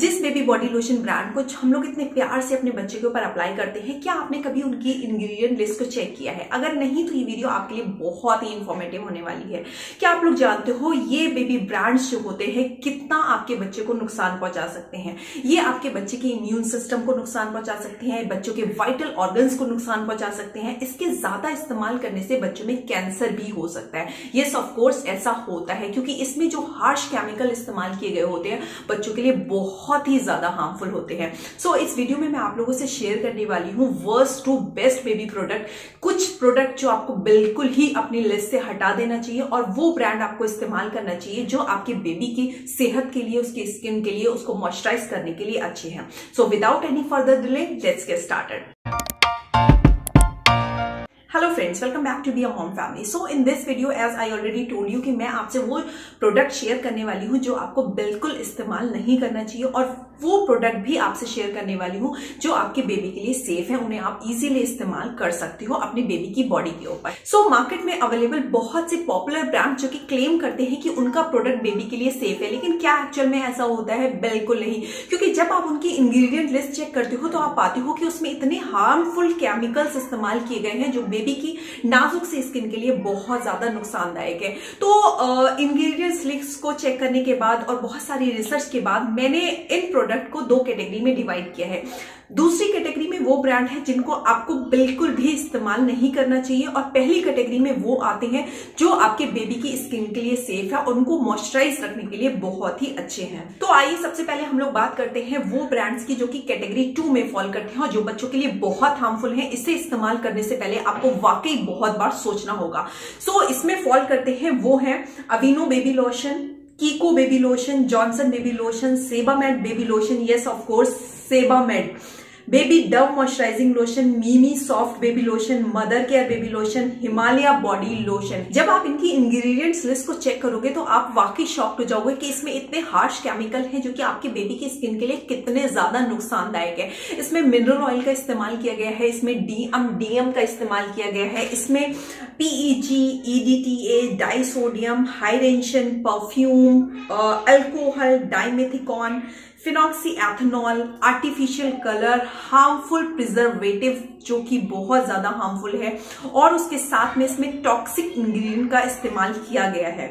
где baby body lotion brand को, हम लोग इतने प्यार से अपने बच्चे के ऊपर अप्लाई करते हैं, क्या आपने कभी उनकी इंग्रेडिएंट लिस्ट को चेक किया है? अगर नहीं तो ये वीडियो आपके लिए बहुत ही इंफॉर्मेटिव होने वाली है। क्या आप लोग जानते हो, ये बेबी ब्रांड्स जो होते हैं, कितना आपके बच्चे को नुकसान पहुँचा सकते हैं? ये आपके बच्चे के इम्यून सिस्टम को नुकसान पहुँचा सकते हैं, बच्चों के वाइटल ऑर्गन्स को नुकसान पहुँचा सकते हैं। इसके ज़्यादा इस्तेमाल करने से बच्चों में कैंसर भी हो सकता है। ये ऑफकोर्स ऐसा होता है, क्योंकि इसमें जो हार्श केमिकल इस्तेमाल किए गए होते हैं, बच्चों के लिए बहुत ही ज़्यादा हार्मफुल होते हैं। सो so, इस वीडियो में मैं आप लोगों से शेयर करने वाली हूँ worst to best baby product कुछ प्रोडक्ट जो आपको बिल्कुल ही अपनी लिस्ट से हटा देना चाहिए और वो ब्रांड आपको इस्तेमाल करना चाहिए जो आपके बेबी की सेहत के लिए उसकी स्किन के लिए उसको मॉइस्चराइज करने के लिए अच्छे हैं। So without any further delay let's get started hello friends welcome back to B Home family so in this video as I already told you कि मैं आपसे वो प्रोडक्ट शेयर करने वाली हूँ जो आपको बिल्कुल इस्तेमाल नहीं करना चाहिए और वो प्रोडक्ट भी आपसे शेयर करने वाली हूँ जो आपके बेबी के लिए सेफ़ है उन्हें आप इजीली इस्तेमाल कर सकते हो अपनी बेबी की बॉडी के ऊपर। सो so, मार्केट में अवेलेबल बहुत से पॉपुलर ब्रांड जो कि क्लेम करते हैं कि उनका प्रोडक्ट बेबी के लिए सेफ़ है लेकिन क्या एक्चुअल में ऐसा होता है? बिल्कुल नहीं। क्योंकि जब आप उनकी इंग्रेडिएंट लिस्ट चेक करते हो तो आप पाते हो कि उसमें इतने हार्मफुल केमिकल्स इस्तेमाल किए गए हैं जो बेबी की नाजुक से स्किन के लिए बहुत ज़्यादा नुकसानदायक है। तो इंग्रेडिएंट्स लिस्ट को चेक करने के बाद और बहुत सारी रिसर्च के बाद मैंने इन प्रोडक्ट को दो कैटेगरी में डिवाइड किया है। दूसरी कैटेगरी में वो ब्रांड है जिनको आपको बिल्कुल भी इस्तेमाल नहीं करना चाहिए और पहली कैटेगरी में वो आते हैं जो आपके बेबी की स्किन के लिए सेफ़ है और उनको मॉइस्चराइज रखने के लिए बहुत ही अच्छे हैं। तो आइए सबसे पहले हम लोग बात करते हैं वो ब्रांड्स की जो कि कैटेगरी टू में फॉल करते हैं और जो बच्चों के लिए बहुत हार्मफुल है। इसे इस्तेमाल करने से पहले आपको वाकई बहुत बार सोचना होगा। सो so, इसमें फॉल करते हैं वो है Aveeno baby lotion Chicco baby lotion Johnson baby lotion Sebamed baby lotion yes of course Sebamed baby Dove moisturizing lotion Mee Mee soft baby lotion Mothercare baby lotion Himalaya body lotion जब आप इनकी ingredients list को check करोगे तो आप वाकई shock हो जाओगे कि इसमें इतने हार्श केमिकल हैं जो कि आपके बेबी की स्किन के लिए कितने ज़्यादा नुकसानदायक है। इसमें मिनरल ऑयल का इस्तेमाल किया गया है, इसमें डीएम डीएम का इस्तेमाल किया गया है, इसमें PEG EDTA disodium hydantoin perfume alcohol dimethicone phenoxy ethanol artificial colour harmful preservative जो कि बहुत ज़्यादा हार्मफुल है और उसके साथ में इसमें टॉक्सिक इंग्रेडिएंट का इस्तेमाल किया गया है।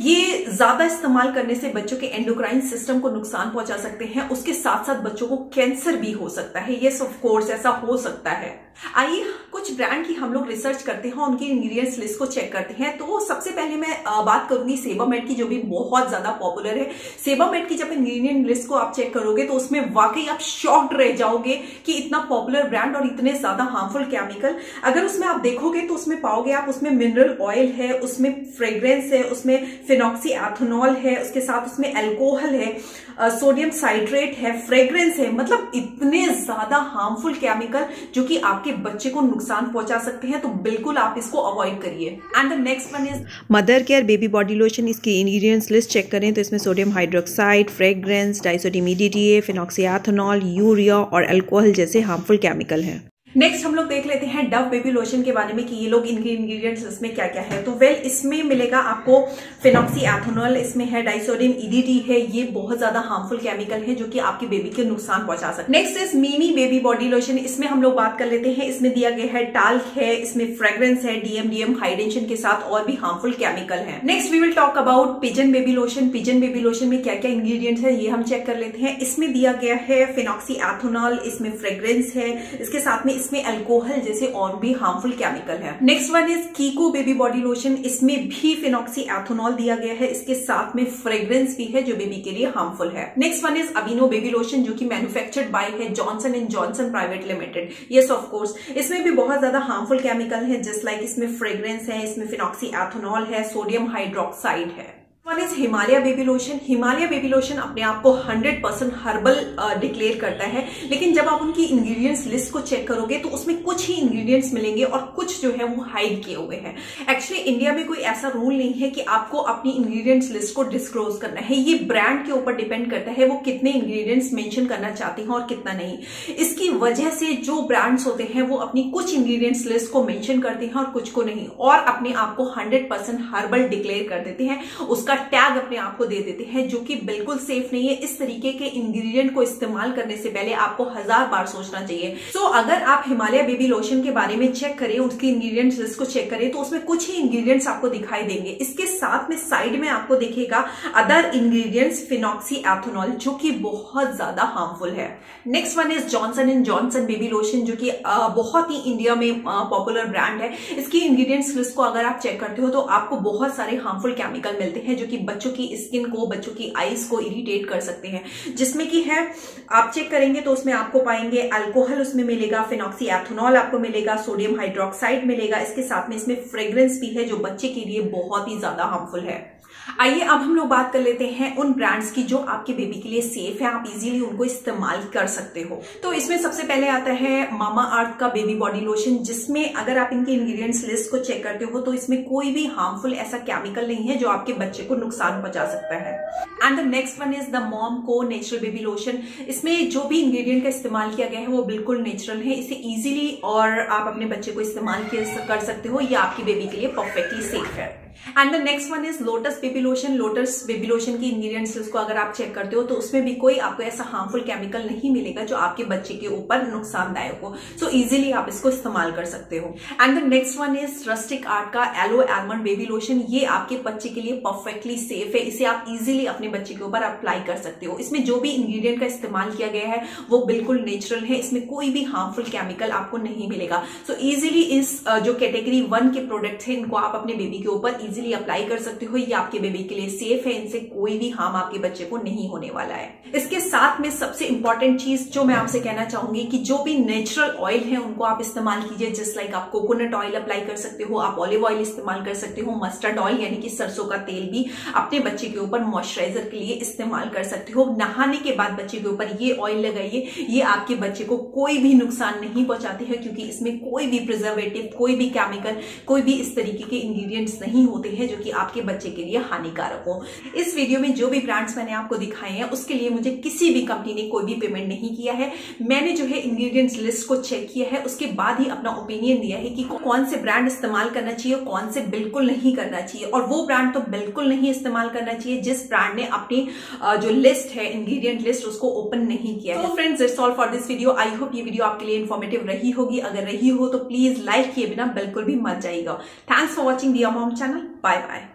ये ज़्यादा इस्तेमाल करने से बच्चों के एंडोक्राइन सिस्टम को नुकसान पहुँचा सकते हैं, उसके साथ साथ बच्चों को कैंसर भी हो सकता है। ये ऑफ़ कोर्स ऐसा हो सकता है। आइए कुछ ब्रांड की हम लोग रिसर्च करते हैं उनकी इंग्रेडिएंट्स लिस्ट को चेक करते हैं। तो सबसे पहले मैं बात करूँगी सेबामेट की, जो भी बहुत ज़्यादा पॉपुलर है। सेबामेट की जब इंग्रेडिएंट लिस्ट को आप चेक करोगे तो उसमें वाकई आप शॉक्ड रह जाओगे कि इतना पॉपुलर ब्रांड और इतने ज़्यादा हार्मफुल केमिकल अगर उसमें आप देखोगे तो उसमें पाओगे आप, उसमें मिनरल ऑयल है, उसमें फ्रेग्रेंस है, उसमें फिनॉक्सी एथोनॉल है, उसके साथ उसमें एल्कोहल है सोडियम साइट्रेट है फ्रेग्रेंस है मतलब इतने ज़्यादा हार्मफुल केमिकल जो कि आपके बच्चे को नुकसान पहुँचा सकते हैं तो बिल्कुल आप इसको अवॉइड करिए। And the next one is Mothercare baby body lotion इसकी इंग्रेडिएंट्स लिस्ट चेक करें तो इसमें sodium hydroxide fragrance disodium EDTA phenoxyethanol urea और एल्कोहल जैसे हार्मफुल केमिकल हैं। नेक्स्ट हम लोग देख लेते हैं डव बेबी लोशन के बारे में कि ये लोग इनके इंग्रेडिएंट्स इसमें क्या क्या है। तो वेल इसमें मिलेगा आपको फिनॉक्सी एथोनॉल इसमें है डाइसोडियम ईडीटी है। ये बहुत ज़्यादा हार्मफुल केमिकल है जो कि आपके बेबी के नुकसान पहुँचा सकते next is Mee Mee baby body lotion इसमें हम लोग बात कर लेते हैं। इसमें दिया गया है टाल्क है, इसमें फ्रेग्रेंस है डीएमडीएम हाइड्रेशन के साथ और भी हार्मफुल केमिकल है। Next we will talk about Pigeon baby lotion Pigeon baby lotion में क्या क्या इंग्रीडियंट है, ये हम चेक कर लेते हैं। इसमें दिया गया है फिनॉक्सी एथोनॉल इसमें फ्रेग्रेंस है, इसके साथ में इसमें अल्कोहल जैसे और भी हार्मफुल केमिकल है। Next one is Chicco baby body lotion इसमें भी फिनॉक्सी एथोनॉल दिया गया है। इसके साथ में फ्रेग्रेंस भी है जो बेबी के लिए हार्मफुल है। Next one is Aveeno baby lotion जो की मैन्युफैक्चर्ड बाय है Johnson and Johnson private limited yes of course इसमें भी बहुत ज़्यादा हार्मफुल केमिकल है जस्ट लाइक इसमें फ्रेग्रेंस है, इसमें फिनॉक्सी एथोनॉल है सोडियम हाइड्रोक्साइड है। One is Himalaya baby lotion Himalaya baby lotion अपने आप को 100 परसेंट हर्बल डिक्लेयर करता है। लेकिन जब आप उनकी इंग्रेडिएंट्स लिस्ट को चेक करोगे तो उसमें कुछ ही इंग्रेडिएंट्स मिलेंगे और कुछ जो है वो हाइड किए हुए हैं। एक्चुअली इंडिया में कोई ऐसा रूल नहीं है कि आपको अपनी इंग्रेडिएंट्स लिस्ट को डिस्क्लोज करना है। ये ब्रांड के ऊपर डिपेंड करता है वो कितने इंग्रेडिएंट्स मेंशन करना चाहते हैं और कितना नहीं। इसकी वजह से जो ब्रांड्स होते हैं, वो अपनी कुछ इंग्रीडियंट्स लिस्ट को मेंशन करते हैं और कुछ को नहीं। और अपने आप को हंड्रेड हर्बल डिक्लेयर कर देते हैं। उसका टैग अपने आप को दे देते हैं जो कि बिल्कुल सेफ़ नहीं है। इस तरीके के इंग्रेडिएंट को इस्तेमाल करने से पहले आपको हज़ार बार सोचना चाहिए। सो so, अगर आप हिमालय बेबी लोशन के बारे में चेक करें उसकी इंग्रेडिएंट्स लिस्ट को चेक करें तो उसमें कुछ ही इंग्रेडिएंट्स आपको दिखाई देंगे। इसके साथ में साइड में आपको दिखेगा अदर इंग्रेडिएंट्स फिनॉक्सी एथोनॉल जो कि बहुत ज़्यादा हार्मफुल है। Next one is Johnson and Johnson baby lotion जो कि बहुत ही इंडिया में पॉपुलर ब्रांड है। इसकी इंग्रेडिएंट्स लिस्ट को अगर आप चेक करते हो तो आपको बहुत सारे हार्मफुल केमिकल मिलते हैं जो कि बच्चों की स्किन को, बच्चों की आईज को इरिटेट कर सकते हैं। जिसमें कि है, आप चेक करेंगे तो उसमें आपको पाएँगे अल्कोहल उसमें मिलेगा फिनॉक्सी एथोनॉल आपको मिलेगा सोडियम हाइड्रोक्साइड मिलेगा। इसके साथ में इसमें फ्रेग्रेंस भी है, जो बच्चे के लिए बहुत ही ज़्यादा हार्मफुल है। आइए अब हम लोग बात कर लेते हैं उन ब्रांड्स की जो आपके बेबी के लिए सेफ़ है। आप इजीली उनको इस्तेमाल कर सकते हो। तो इसमें सबसे पहले आता है मामा अर्थ का बेबी बॉडी लोशन जिसमें अगर आप इनके इंग्रेडिएंट्स लिस्ट को चेक करते हो तो इसमें कोई भी हार्मफुल ऐसा केमिकल नहीं है जो आपके बच्चे को नुकसान पहुँचा सकता है। And the next one is the Mom Co natural baby lotion इसमें जो भी इंग्रेडिएंट का इस्तेमाल किया गया है, वो बिल्कुल नेचुरल है। इसे इजीली और आप अपने बच्चे को इस्तेमाल कर सकते हो, ये आपकी बेबी के लिए परफेक्टली सेफ़ है। And the next one is Lotus baby lotion Lotus baby lotion की इंग्रीडियंट्स को अगर आप चेक करते हो तो उसमें भी कोई आपको ऐसा हार्मफुल केमिकल नहीं मिलेगा जो आपके बच्चे के ऊपर नुकसानदायक हो। सो so इजीली आप इसको इस्तेमाल कर सकते हो। And the next one is rustic art का एलो एलमंड बेबी लोशन ये आपके बच्चे के लिए परफेक्टली सेफ़ है। इसे आप इजिली अपने बच्चे के ऊपर अप्लाई कर सकते हो। इसमें जो भी इंग्रीडियंट का इस्तेमाल किया गया है, वो बिल्कुल नेचुरल है। इसमें कोई भी हार्मफुल केमिकल आपको नहीं मिलेगा। सो so इजिली इस जो कैटेगरी वन के प्रोडक्ट है, इनको आप अपने बेबी के ऊपर इजिली अप्लाई कर सकते हो, ये आपके बेबी के लिए सेफ़ है, इनसे कोई भी हार्म आपके बच्चे को नहीं होने वाला है। इसके साथ में सबसे इंपॉर्टेंट चीज़ जो मैं आपसे कहना चाहूँगी कि जो भी नेचुरल ऑयल है, उनको आप इस्तेमाल कीजिए जस्ट लाइक आप कोकोनट ऑयल अप्लाई कर सकते हो, आप ऑलिव ऑयल इस्तेमाल कर सकते हो मस्टर्ड ऑयल यानी कि सरसों का तेल भी अपने बच्चे के ऊपर मॉइस्चराइजर के लिए इस्तेमाल कर सकते हो। नहाने के बाद बच्चे के ऊपर ये ऑयल लगाइए, ये आपके बच्चे को कोई भी नुकसान नहीं पहुंचाते हैं, क्योंकि इसमें कोई भी प्रिजर्वेटिव कोई भी केमिकल कोई भी इस तरीके के इंग्रेडिएंट्स नहीं होते हैं जो कि आपके बच्चे के लिए हानिकारक हो। इस वीडियो में जो भी ब्रांड्स मैंने आपको दिखाए हैं उसके लिए मुझे किसी भी कंपनी ने कोई भी पेमेंट नहीं किया है। मैंने जो है इंग्रेडिएंट्स लिस्ट को चेक किया है उसके बाद ही अपना ओपिनियन दिया है कि कौन से ब्रांड इस्तेमाल करना चाहिए कौन से बिल्कुल नहीं करना चाहिए। और वो ब्रांड तो बिल्कुल नहीं इस्तेमाल करना चाहिए जिस ब्रांड ने अपनी जो लिस्ट है इंग्रेडिएंट लिस्ट उसको ओपन नहीं किया है। Friends it's all for this video I hope ये वीडियो आपके लिए इन्फॉर्मेटिव रही होगी। अगर रही हो तो प्लीज़ लाइक किए बिना बिल्कुल भी मत जाइएगा। Thanks for watching the Amom channel bye bye